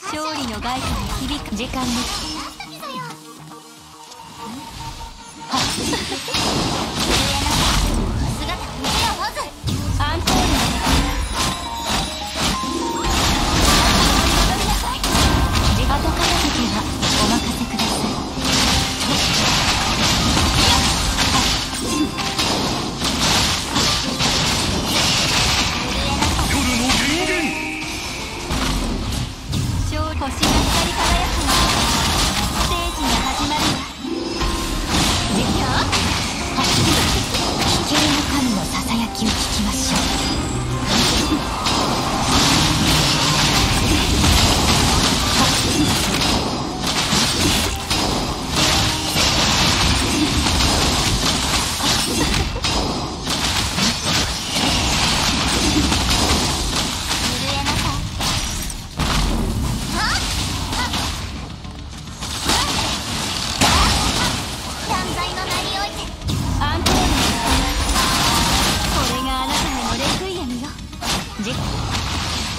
勝利の外貨に響く時間です。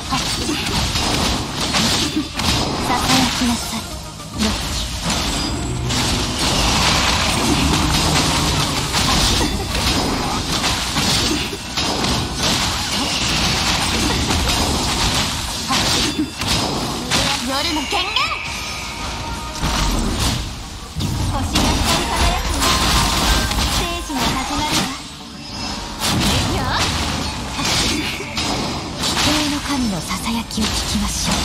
ささやきなさい。のささやきを聞きましょう。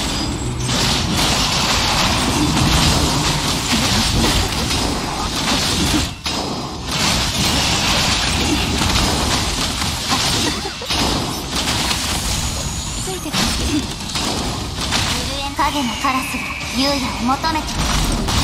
影のカラスが優也を求めて。います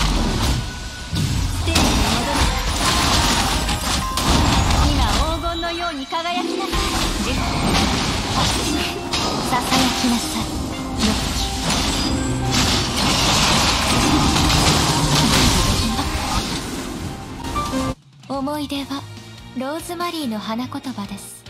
思い出はローズマリーの花言葉です。